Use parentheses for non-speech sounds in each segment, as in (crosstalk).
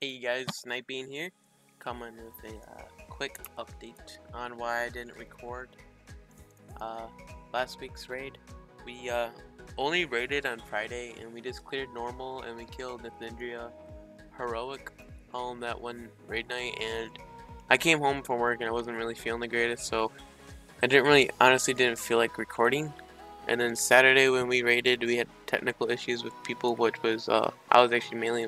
Hey guys, Bean here, coming with a uh, quick update on why I didn't record uh, last week's raid. We uh, only raided on Friday and we just cleared normal and we killed Nythendra Heroic on that one raid night and I came home from work and I wasn't really feeling the greatest so I didn't really, honestly didn't feel like recording. And then Saturday when we raided we had technical issues with people which was, uh, I was actually mainly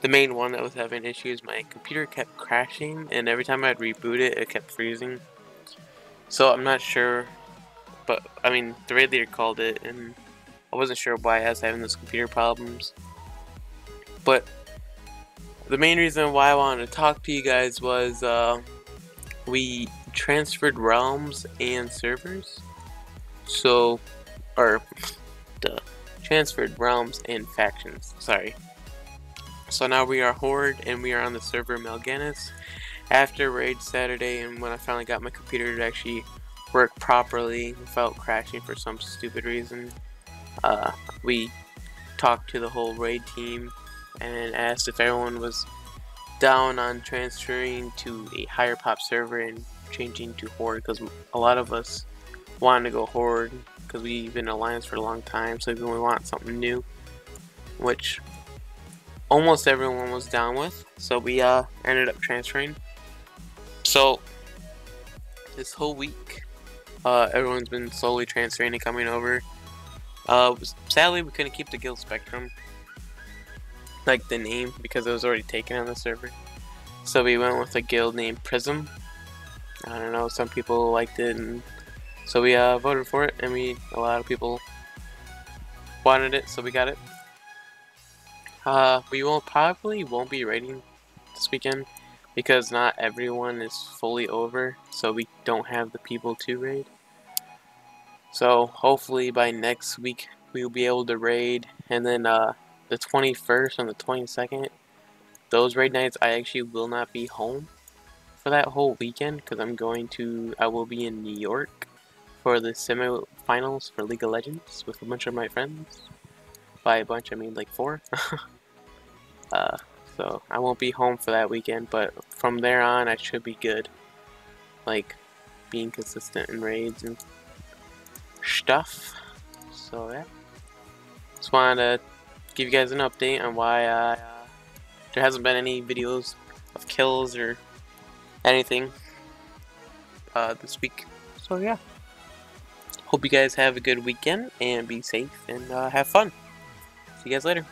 the main one that was having issues, my computer kept crashing, and every time I'd reboot it, it kept freezing. So I'm not sure, but I mean, the raid leader called it, and I wasn't sure why I was having those computer problems. But the main reason why I wanted to talk to you guys was uh, we transferred realms and servers. So, or, the transferred realms and factions. Sorry. So now we are Horde and we are on the server Mal'Ganis after raid Saturday and when I finally got my computer to actually work properly without crashing for some stupid reason uh, we talked to the whole raid team and asked if everyone was down on transferring to a higher pop server and changing to Horde because a lot of us wanted to go Horde because we've been in Alliance for a long time so we want something new which almost everyone was down with. So we uh, ended up transferring. So this whole week, uh, everyone's been slowly transferring and coming over. Uh, sadly, we couldn't keep the guild spectrum, like the name, because it was already taken on the server. So we went with a guild named Prism. I don't know, some people liked it, and so we uh, voted for it, and we a lot of people wanted it, so we got it. Uh, we will probably won't be raiding this weekend because not everyone is fully over, so we don't have the people to raid. So hopefully by next week we'll be able to raid, and then uh, the 21st and the 22nd, those raid nights I actually will not be home for that whole weekend because I'm going to, I will be in New York for the semi-finals for League of Legends with a bunch of my friends. By a bunch, I mean like four. (laughs) Uh, so I won't be home for that weekend, but from there on I should be good. Like being consistent in raids and stuff. So yeah. Just wanted to give you guys an update on why uh, there hasn't been any videos of kills or anything uh, this week. So yeah. Hope you guys have a good weekend and be safe and uh, have fun. See you guys later.